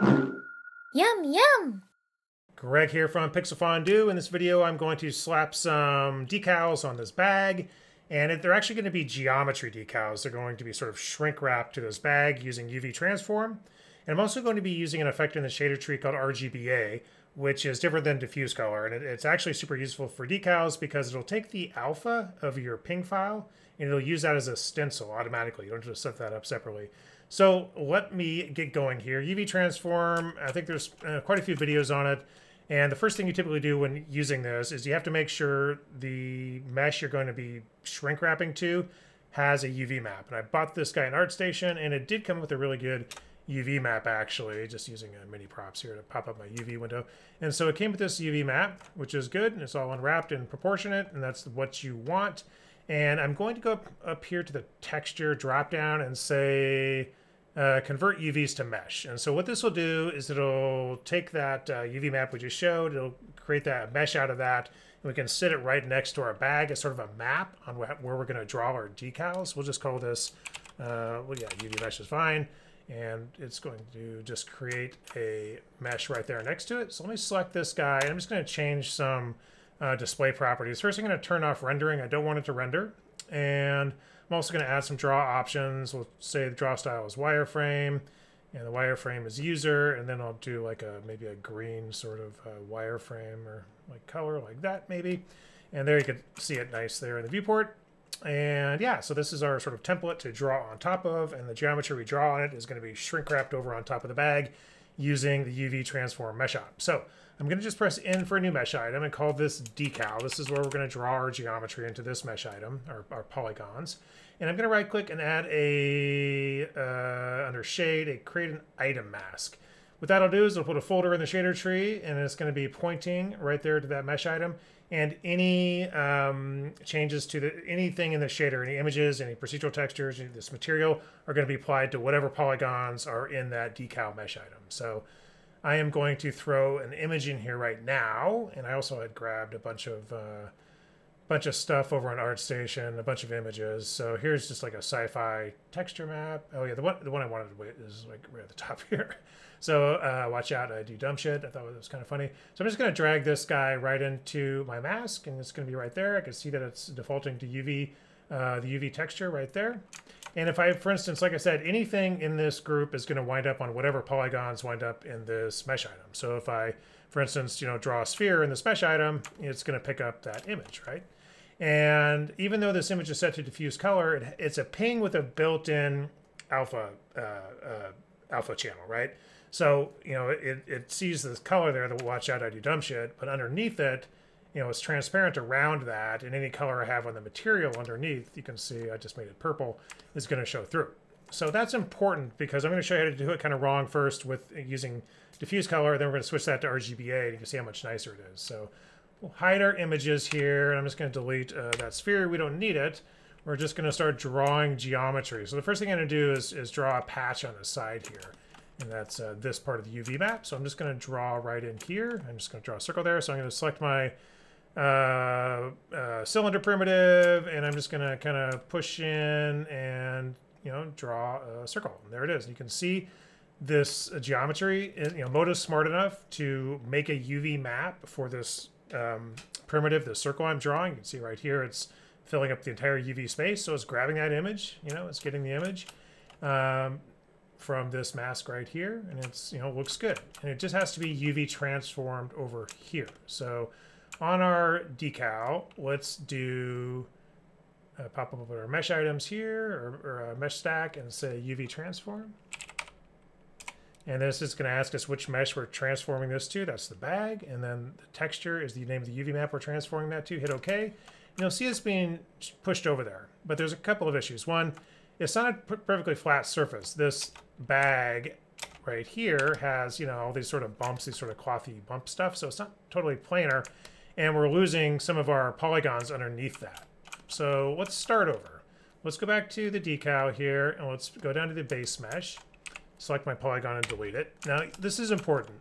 Yum, yum! Greg here from Pixel Fondue. In this video, I'm going to slap some decals on this bag, and they're actually going to be geometry decals. They're going to be sort of shrink wrapped to this bag using UV transform. And I'm also going to be using an effect in the shader tree called RGBA, which is different than diffuse color. And it's actually super useful for decals because it'll take the alpha of your ping file and it'll use that as a stencil automatically. You don't have to set that up separately. So let me get going here. UV transform, I think there's uh, quite a few videos on it. And the first thing you typically do when using this is you have to make sure the mesh you're going to be shrink wrapping to has a UV map. And I bought this guy in ArtStation and it did come with a really good UV map actually, just using a mini props here to pop up my UV window. And so it came with this UV map, which is good. And it's all unwrapped and proportionate, and that's what you want. And I'm going to go up, up here to the texture dropdown and say uh, convert UVs to mesh. And so what this will do is it'll take that uh, UV map we just showed, it'll create that mesh out of that, and we can sit it right next to our bag as sort of a map on wh where we're going to draw our decals. We'll just call this, uh, well, yeah, UV mesh is fine. And it's going to just create a mesh right there next to it. So let me select this guy. I'm just going to change some uh, display properties. First, I'm going to turn off rendering. I don't want it to render. And I'm also going to add some draw options. We'll say the draw style is wireframe and the wireframe is user. And then I'll do like a maybe a green sort of uh, wireframe or like color like that maybe. And there you can see it nice there in the viewport. And yeah, so this is our sort of template to draw on top of, and the geometry we draw on it is going to be shrink wrapped over on top of the bag using the UV transform mesh op. So I'm going to just press in for a new mesh item and call this decal. This is where we're going to draw our geometry into this mesh item, our, our polygons. And I'm going to right click and add a, uh, under shade, a create an item mask. What that'll do is it'll put a folder in the shader tree and it's going to be pointing right there to that mesh item. And any um, changes to the anything in the shader, any images, any procedural textures, this material are going to be applied to whatever polygons are in that decal mesh item. So I am going to throw an image in here right now, and I also had grabbed a bunch of uh, bunch of stuff over on ArtStation, a bunch of images. So here's just like a sci-fi texture map. Oh yeah, the one the one I wanted to wait is like right at the top here. So uh, watch out, I do dumb shit. I thought it was kind of funny. So I'm just going to drag this guy right into my mask, and it's going to be right there. I can see that it's defaulting to UV, uh, the UV texture right there. And if I, for instance, like I said, anything in this group is going to wind up on whatever polygons wind up in this mesh item. So if I, for instance, you know, draw a sphere in this mesh item, it's going to pick up that image, right? And even though this image is set to diffuse color, it, it's a ping with a built-in alpha uh, uh, alpha channel, right? So you know, it, it sees this color there, the watch out, I do dumb shit, but underneath it, you know, it's transparent around that, and any color I have on the material underneath, you can see I just made it purple, is going to show through. So that's important because I'm going to show you how to do it kind of wrong first with using diffuse color, then we're going to switch that to RGBA, and you can see how much nicer it is. So we'll hide our images here, and I'm just going to delete uh, that sphere. We don't need it. We're just going to start drawing geometry. So the first thing I'm going to do is, is draw a patch on the side here. And that's uh, this part of the UV map. So I'm just going to draw right in here. I'm just going to draw a circle there. So I'm going to select my uh, uh, cylinder primitive, and I'm just gonna kind of push in and you know draw a circle. And there it is. You can see this geometry. You know, Modo's smart enough to make a UV map for this um, primitive, the circle I'm drawing. You can see right here, it's filling up the entire UV space. So it's grabbing that image. You know, it's getting the image. Um, from this mask right here and it's you know looks good and it just has to be UV transformed over here so on our decal, let's do uh, pop up our mesh items here or, or a mesh stack and say UV transform. And this is going to ask us which mesh we're transforming this to. That's the bag. And then the texture is the name of the UV map we're transforming that to. Hit OK. And you'll see it's being pushed over there. But there's a couple of issues. One, it's not a perfectly flat surface. This bag right here has, you know, all these sort of bumps, these sort of clothy bump stuff. So it's not totally planar and we're losing some of our polygons underneath that. So let's start over. Let's go back to the decal here, and let's go down to the base mesh, select my polygon and delete it. Now, this is important.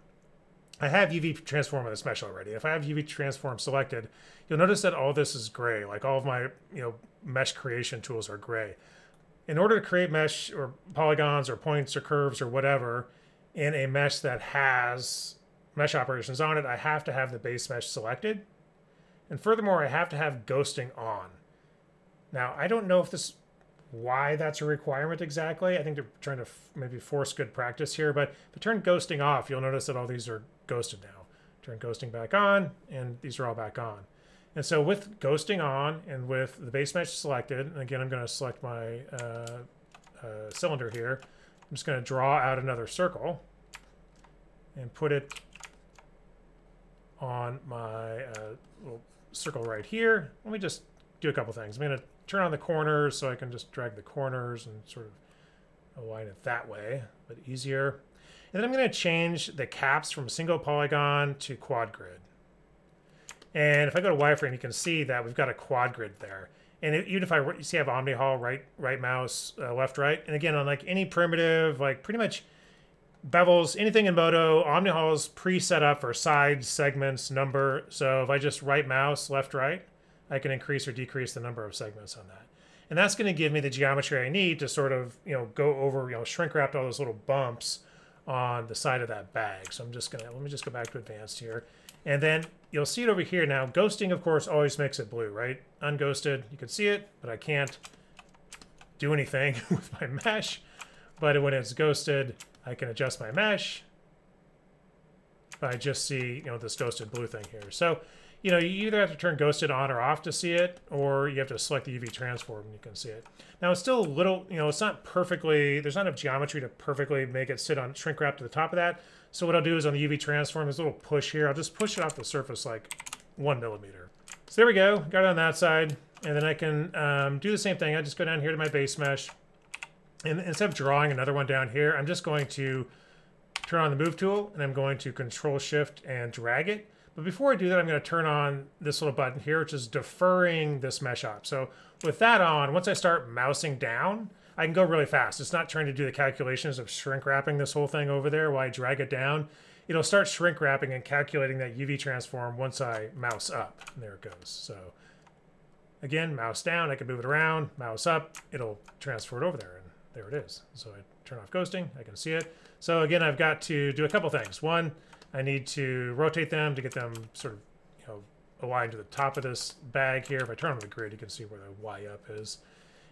I have UV transform on this mesh already. If I have UV transform selected, you'll notice that all this is gray, like all of my you know mesh creation tools are gray. In order to create mesh or polygons or points or curves or whatever, in a mesh that has mesh operations on it, I have to have the base mesh selected. And furthermore, I have to have ghosting on. Now, I don't know if this why that's a requirement exactly. I think they're trying to maybe force good practice here, but if I turn ghosting off, you'll notice that all these are ghosted now. Turn ghosting back on, and these are all back on. And so with ghosting on and with the base mesh selected, and again, I'm going to select my uh, uh, cylinder here. I'm just going to draw out another circle and put it on my uh, little circle right here. Let me just do a couple things. I'm going to turn on the corners so I can just drag the corners and sort of align it that way, but easier. And then I'm going to change the caps from single polygon to quad grid. And if I go to wireframe, you can see that we've got a quad grid there. And it, even if I you see I have OmniHaul right right mouse uh, left right, and again on like any primitive like pretty much bevels anything in Modo, OmniHaul is pre-set up for sides, segments number. So if I just right mouse left right, I can increase or decrease the number of segments on that. And that's going to give me the geometry I need to sort of, you know, go over, you know, shrink wrap all those little bumps on the side of that bag. So I'm just going to, let me just go back to advanced here. And then you'll see it over here now. Ghosting, of course, always makes it blue, right? Unghosted, you can see it, but I can't do anything with my mesh. But when it's ghosted, I can adjust my mesh. I just see, you know, this ghosted blue thing here. So you know, you either have to turn ghosted on or off to see it, or you have to select the UV transform and you can see it. Now it's still a little, you know, it's not perfectly, there's not enough geometry to perfectly make it sit on shrink wrap to the top of that. So what I'll do is on the UV transform, a little push here. I'll just push it off the surface like one millimeter. So there we go, got it on that side. And then I can um, do the same thing. I just go down here to my base mesh. And instead of drawing another one down here, I'm just going to turn on the move tool and I'm going to control shift and drag it. But before I do that, I'm going to turn on this little button here, which is deferring this mesh op. So with that on, once I start mousing down, I can go really fast. It's not trying to do the calculations of shrink wrapping this whole thing over there while I drag it down. It'll start shrink wrapping and calculating that UV transform once I mouse up. And there it goes. So again, mouse down, I can move it around, mouse up, it'll transfer it over there. And there it is. So I turn off ghosting, I can see it. So again, I've got to do a couple things. One, I need to rotate them to get them sort of, you know, aligned to the top of this bag here. If I turn on the grid, you can see where the Y up is.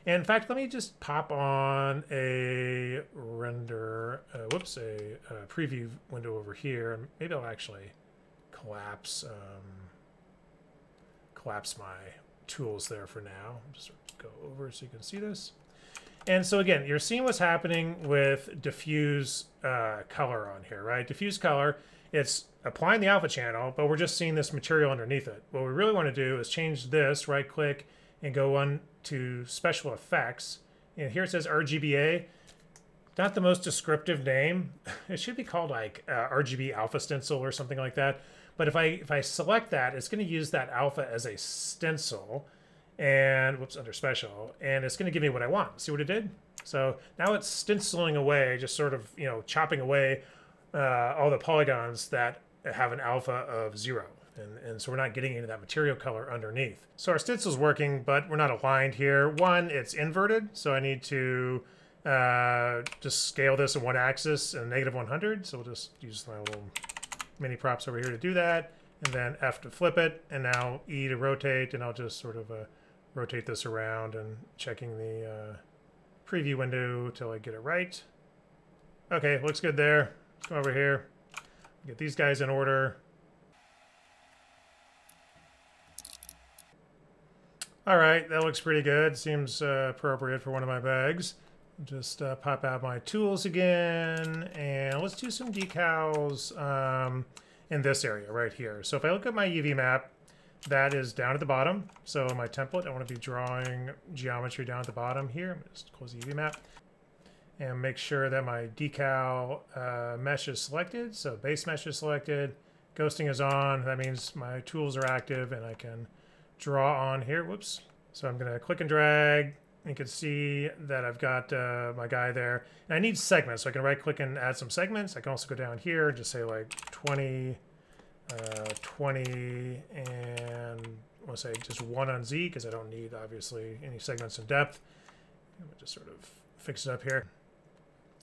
In fact, let me just pop on a render, uh, whoops, a, a, preview window over here. Maybe I'll actually collapse, um, collapse my tools there for now. Just go over so you can see this. And so again, you're seeing what's happening with diffuse uh, color on here, right? Diffuse color it's applying the alpha channel, but we're just seeing this material underneath it. What we really want to do is change this, right click, and go on to special effects. And here it says RGBA. Not the most descriptive name. It should be called like uh, RGB alpha stencil or something like that. But if I if I select that, it's going to use that alpha as a stencil and whoops under special and it's going to give me what I want. See what it did? So now it's stenciling away, just sort of, you know, chopping away uh, all the polygons that have an alpha of zero. And, and so we're not getting into that material color underneath. So our stencil's working, but we're not aligned here. One, it's inverted, so I need to uh, just scale this in one axis and negative 100. So we'll just use my little mini props over here to do that. And then F to flip it, and now E to rotate, and I'll just sort of uh, rotate this around and checking the uh, preview window till I get it right. Okay, looks good there. Let's go over here. Get these guys in order. All right, that looks pretty good. Seems uh, appropriate for one of my bags. Just uh, pop out my tools again, and let's do some decals um, in this area right here. So if I look at my UV map, that is down at the bottom. So my template, I want to be drawing geometry down at the bottom here. Just close the UV map and make sure that my decal uh, mesh is selected. So base mesh is selected, ghosting is on. That means my tools are active and I can draw on here. Whoops. So I'm going to click and drag. You can see that I've got uh, my guy there. And I need segments, so I can right click and add some segments. I can also go down here and just say like 20, uh, 20, and I'll say just one on Z because I don't need obviously any segments in depth. Just sort of fix it up here.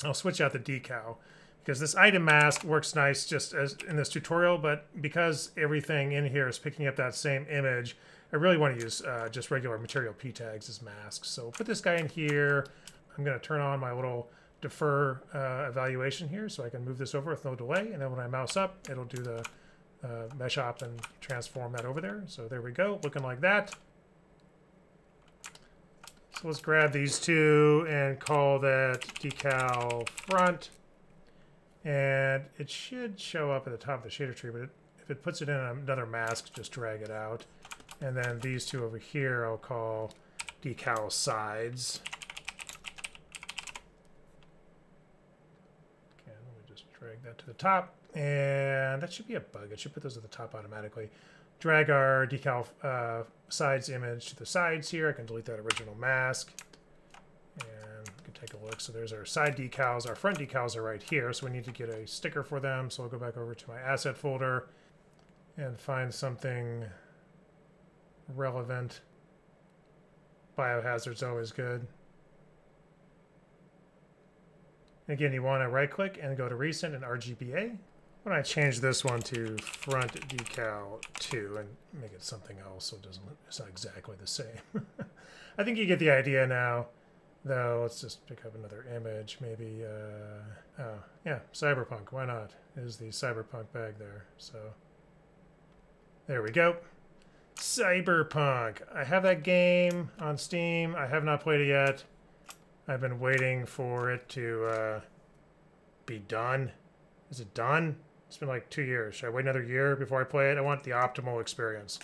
I'll switch out the decal because this item mask works nice just as in this tutorial, but because everything in here is picking up that same image, I really want to use uh, just regular material p tags as masks. So put this guy in here. I'm going to turn on my little defer uh, evaluation here so I can move this over with no delay. And then when I mouse up, it'll do the uh, mesh op and transform that over there. So there we go, looking like that. So let's grab these two and call that decal front. And it should show up at the top of the shader tree, but it, if it puts it in another mask, just drag it out. And then these two over here I'll call decal sides. Okay, let me just drag that to the top. And that should be a bug. It should put those at the top automatically. Drag our decal uh, sides image to the sides here. I can delete that original mask And take a look. So there's our side decals. Our front decals are right here, so we need to get a sticker for them. So I'll go back over to my asset folder and find something relevant. Biohazard's always good. Again, you want to right click and go to recent and RGBA. When I change this one to front decal 2 and make it something else so it doesn't it's not exactly the same. I think you get the idea now. Though, let's just pick up another image. Maybe, uh, oh, yeah, Cyberpunk. Why not? Is the Cyberpunk bag there. So, there we go. Cyberpunk. I have that game on Steam. I have not played it yet. I've been waiting for it to uh, be done. Is it done? It's been like two years. Should I wait another year before I play it? I want the optimal experience.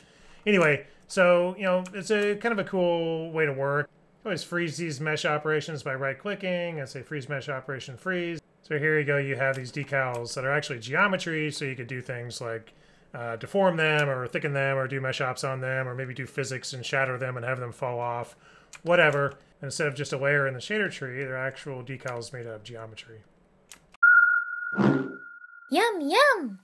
Anyway, so, you know, it's a kind of a cool way to work always freeze these mesh operations by right clicking and say freeze mesh operation freeze. So here you go, you have these decals that are actually geometry, so you could do things like uh, deform them or thicken them or do mesh ops on them or maybe do physics and shatter them and have them fall off, whatever. And instead of just a layer in the shader tree, they're actual decals made out of geometry. Yum, yum!